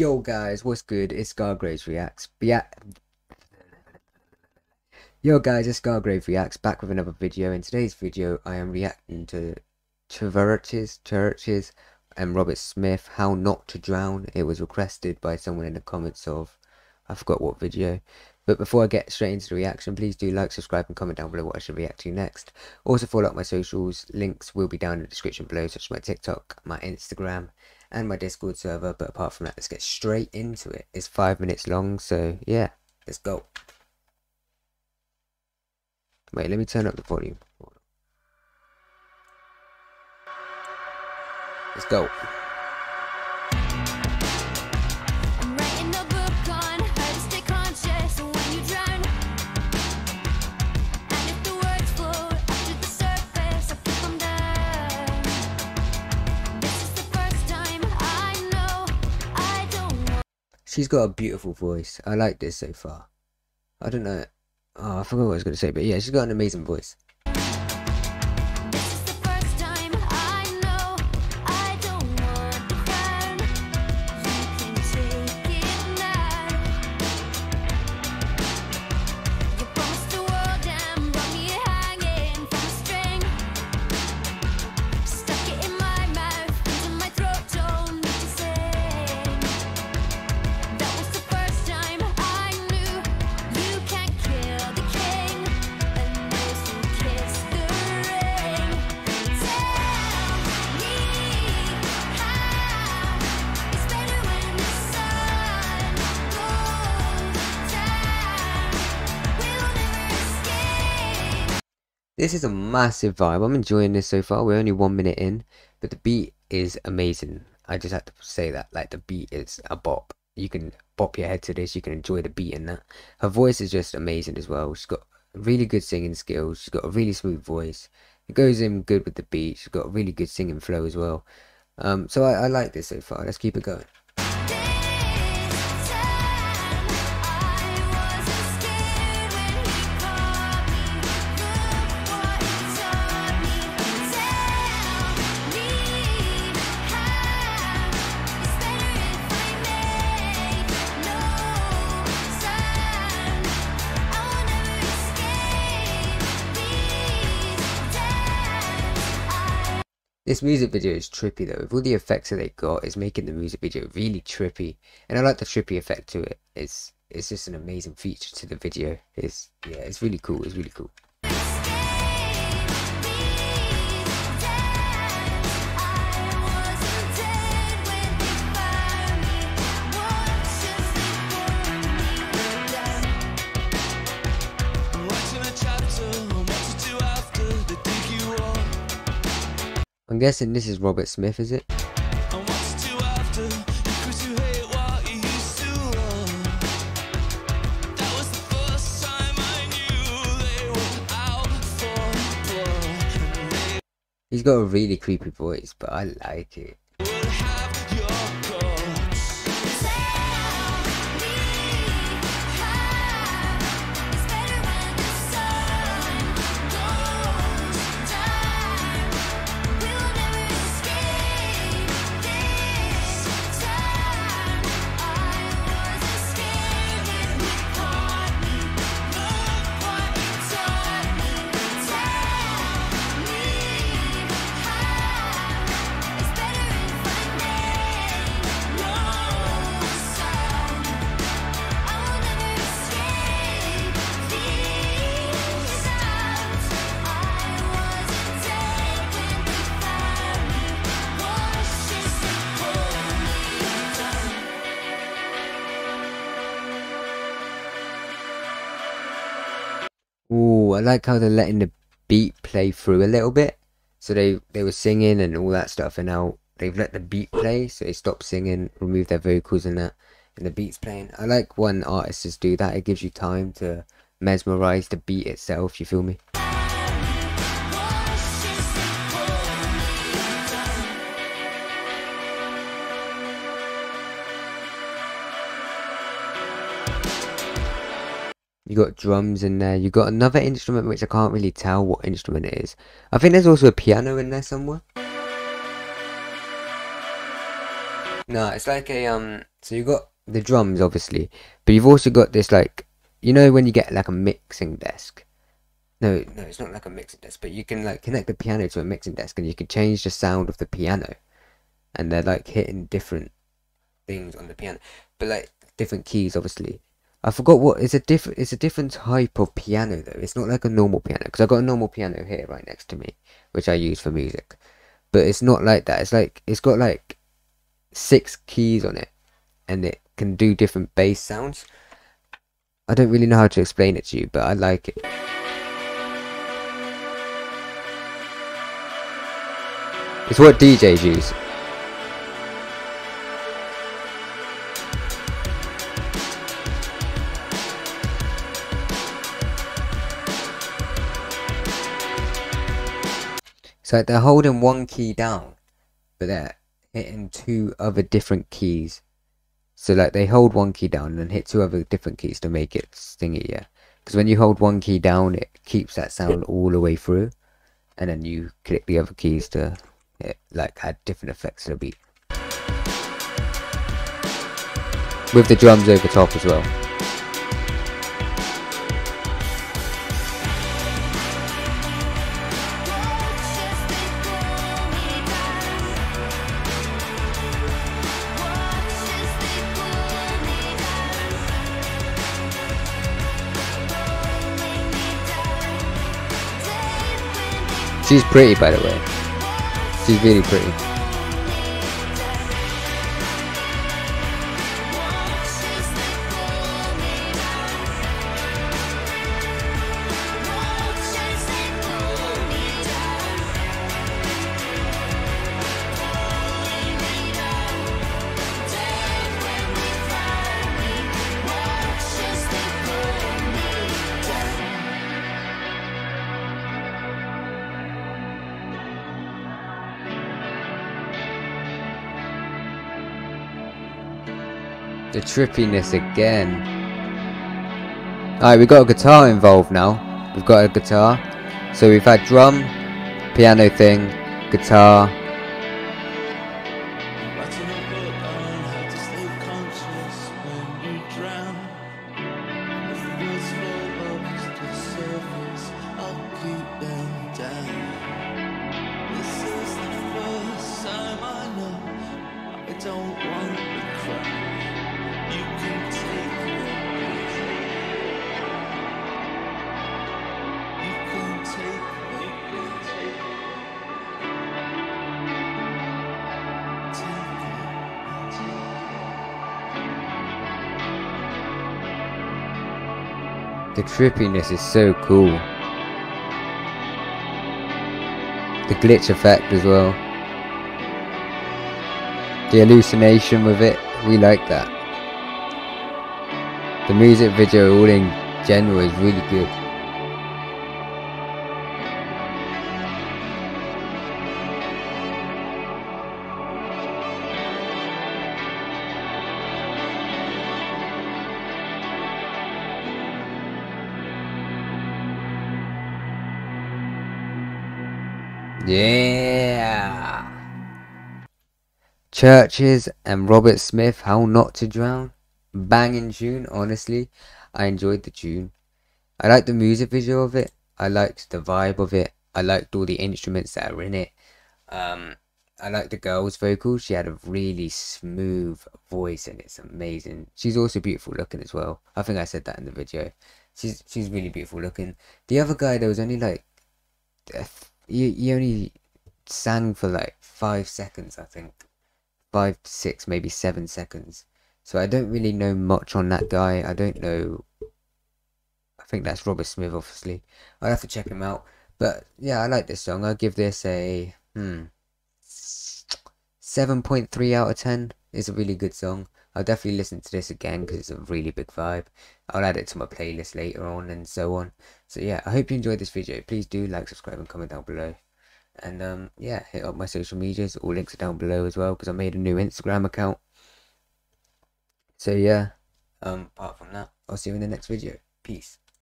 Yo guys, what's good? It's Gargraves Reacts. Yeah. Yo guys, it's Gargrave Reacts back with another video. In today's video, I am reacting to CHVRCHES, CHVRCHES, and um, Robert Smith, How Not to Drown. It was requested by someone in the comments of, I forgot what video. But before I get straight into the reaction, please do like, subscribe, and comment down below what I should react to next. Also follow up my socials. Links will be down in the description below, such as my TikTok, my Instagram, and my Discord server. But apart from that, let's get straight into it. It's five minutes long, so yeah, let's go. Wait, let me turn up the volume. Let's go. She's got a beautiful voice. I like this so far. I don't know. Oh, I forgot what I was going to say, but yeah, she's got an amazing voice. This is a massive vibe. I'm enjoying this so far. We're only one minute in, but the beat is amazing. I just have to say that. Like, the beat is a bop. You can bop your head to this. You can enjoy the beat in that. Her voice is just amazing as well. She's got really good singing skills. She's got a really smooth voice. It goes in good with the beat. She's got a really good singing flow as well. Um, so I, I like this so far. Let's keep it going. This music video is trippy though. With all the effects that they got, it's making the music video really trippy, and I like the trippy effect to it. It's it's just an amazing feature to the video. It's yeah, it's really cool. It's really cool. I'm guessing this is Robert Smith, is it? He's got a really creepy voice, but I like it. Ooh, I like how they're letting the beat play through a little bit. So they they were singing and all that stuff, and now they've let the beat play. So they stop singing, remove their vocals and that, and the beat's playing. I like when artists do that. It gives you time to mesmerize the beat itself. You feel me? You got drums in there. You got another instrument which I can't really tell what instrument it is. I think there's also a piano in there somewhere. No, it's like a um. So you got the drums, obviously, but you've also got this like, you know, when you get like a mixing desk. No, no, it's not like a mixing desk, but you can like connect the piano to a mixing desk, and you can change the sound of the piano, and they're like hitting different things on the piano, but like different keys, obviously. I forgot what it's a different. It's a different type of piano though. It's not like a normal piano because I got a normal piano here right next to me, which I use for music, but it's not like that. It's like it's got like six keys on it and it can do different bass sounds. I don't really know how to explain it to you, but I like it. It's what DJs use. It's like they're holding one key down, but they're hitting two other different keys. So like they hold one key down and then hit two other different keys to make it stingy, yeah. Because when you hold one key down, it keeps that sound all the way through, and then you click the other keys to it, like add different effects to the beat. With the drums over top as well. She's pretty, by the way. She's really pretty. The trippiness again. Alright, we've got a guitar involved now. We've got a guitar. So we've had drum, piano thing, guitar. Writing The trippiness is so cool. The glitch effect as well. The hallucination with it, we like that. The music video all in general is really good. Yeah. CHVRCHES and Robert Smith, How Not to Drown. Banging tune, honestly. I enjoyed the tune. I liked the music video of it. I liked the vibe of it. I liked all the instruments that are in it. Um, I liked the girl's vocal. She had a really smooth voice and it's amazing. She's also beautiful looking as well. I think I said that in the video. She's she's really beautiful looking. The other guy, there was only like, he, he only sang for like five seconds, I think. Five to six, maybe seven seconds. So I don't really know much on that guy. I don't know. I think that's Robert Smith, obviously. I'll have to check him out. But yeah, I like this song. I'll give this a hmm. 7.3 out of 10 It's a really good song. I'll definitely listen to this again because it's a really big vibe. I'll add it to my playlist later on and so on. So yeah, I hope you enjoyed this video. Please do like, subscribe and comment down below. And um, yeah, hit up my social medias. All links are down below as well because I made a new Instagram account. So yeah, um, apart from that, I'll see you in the next video. Peace.